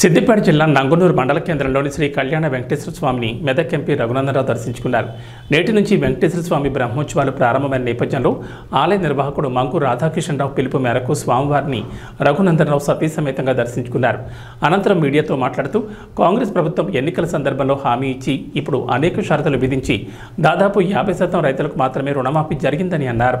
సిద్దిపేట జిల్లా నంగునూరు మండల కేంద్రంలోని శ్రీ కళ్యాణ వెంకటేశ్వర స్వామిని మెదక్ ఎంపీ రఘునందనరావు దర్శించుకున్నారు. నేటి నుంచి వెంకటేశ్వర స్వామి బ్రహ్మోత్సవాలు ప్రారంభమైన నేపథ్యంలో ఆలయ నిర్వాహకుడు మంకు రాధాకిషన్రావు పిలుపు మేరకు స్వామివారిని రఘునందనరావు సతీ సమేతంగా దర్శించుకున్నారు. అనంతరం మీడియాతో మాట్లాడుతూ కాంగ్రెస్ ప్రభుత్వం ఎన్నికల సందర్భంలో హామీ ఇచ్చి ఇప్పుడు అనేక షరతులు విధించి దాదాపు యాభై శాతం రైతులకు మాత్రమే రుణమాఫీ జరిగిందని అన్నారు.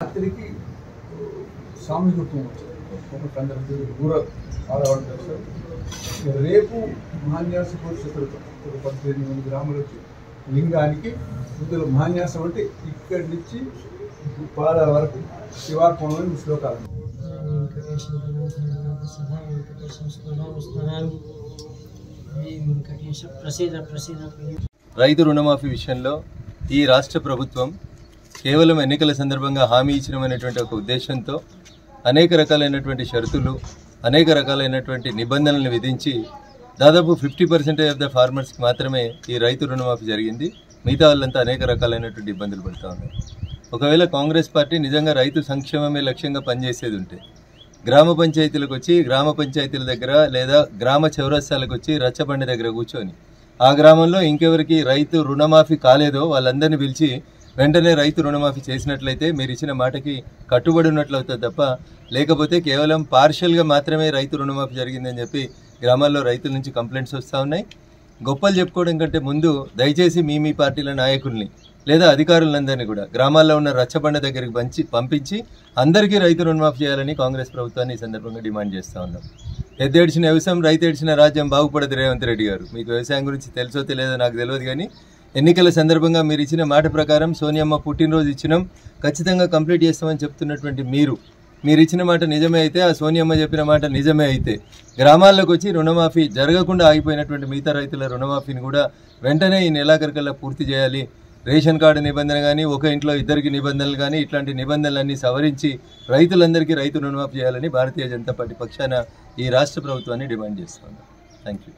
రాత్రికి స్వామి రూపం వచ్చారు. అందరికీ ఊర ఆడవాళ్ళు సార్ రేపు మహాన్యాస పరిస్థితులతో ఒక పద్దెనిమిది మంది గ్రాములు వచ్చి లింగానికి ఇందులో మహాన్యాసం అంటే ఇక్కడి నుంచి పాద వరకు శివార్పణలోని శ్లోకాలు. వెంకటేశ్వర సదా ప్రసిద్ధ ప్రసిద్ధ రైతు రుణమాఫీ విషయంలో ఈ రాష్ట్ర ప్రభుత్వం కేవలం ఎన్నికల సందర్భంగా హామీ ఇచ్చినమైనటువంటి ఒక ఉద్దేశంతో అనేక రకాలైనటువంటి షరతులు అనేక రకాలైనటువంటి నిబంధనలను విధించి దాదాపు ఫిఫ్టీ పర్సెంటేజ్ ఆఫ్ ద ఫార్మర్స్కి మాత్రమే ఈ రైతు రుణమాఫీ జరిగింది. మిగతా వాళ్ళంతా అనేక రకాలైనటువంటి ఇబ్బందులు పడుతూ ఉన్నాయి. ఒకవేళ కాంగ్రెస్ పార్టీ నిజంగా రైతు సంక్షేమమే లక్ష్యంగా పనిచేసేది ఉంటే గ్రామ పంచాయతీలకు వచ్చి గ్రామ పంచాయతీల దగ్గర లేదా గ్రామ చౌరస్తాలకు వచ్చి రచ్చబండి దగ్గర కూర్చొని ఆ గ్రామంలో ఇంకెవరికి రైతు రుణమాఫీ కాలేదో వాళ్ళందరినీ పిలిచి వెంటనే రైతు రుణమాఫీ చేసినట్లయితే మీరు ఇచ్చిన మాటకి కట్టుబడి ఉన్నట్లు అవుతుంది తప్ప లేకపోతే కేవలం పార్షియల్గా మాత్రమే రైతు రుణమాఫీ జరిగిందని చెప్పి గ్రామాల్లో రైతుల నుంచి కంప్లైంట్స్ వస్తూ ఉన్నాయి. గొప్పలు చెప్పుకోవడం కంటే ముందు దయచేసి మీ మీ పార్టీల నాయకుల్ని లేదా అధికారులందరినీ కూడా గ్రామాల్లో ఉన్న రచ్చబండ దగ్గరికి పంచి పంపించి అందరికీ రైతు రుణమాఫీ చేయాలని కాంగ్రెస్ ప్రభుత్వాన్ని ఈ సందర్భంగా డిమాండ్ చేస్తూ ఉన్నాం. ఎద్దేడిచిన వ్యవసాయం రైతు ఏడిచిన రాజ్యం బాగుపడదు రేవంత్ రెడ్డి గారు. మీకు వ్యవసాయం గురించి తెలుసో తెలియదో నాకు తెలియదు కానీ ఎన్నికల సందర్భంగా మీరు ఇచ్చిన మాట ప్రకారం సోనియమ్మ పుట్టినరోజు ఇచ్చినాం. ఖచ్చితంగా కంప్లీట్ చేస్తామని చెప్తున్నటువంటి మీరు. మీరు ఇచ్చిన మాట నిజమే అయితే ఆ సోనియమ్మ చెప్పిన మాట నిజమే అయితే గ్రామాల్లోకి వచ్చి రుణమాఫీ జరగకుండా ఆగిపోయినటువంటి మిగతా రైతుల రుణమాఫీని కూడా వెంటనే ఈ నెలాఖరికల్లా పూర్తి చేయాలి. రేషన్ కార్డు నిబంధన కానీ ఒక ఇంట్లో ఇద్దరికి నిబంధనలు కానీ ఇట్లాంటి నిబంధనలన్నీ సవరించి రైతులందరికీ రైతు రుణమాఫీ చేయాలని భారతీయ జనతా పార్టీ పక్షాన ఈ రాష్ట్ర ప్రభుత్వాన్ని డిమాండ్ చేస్తున్నాం థ్యాంక్ యూ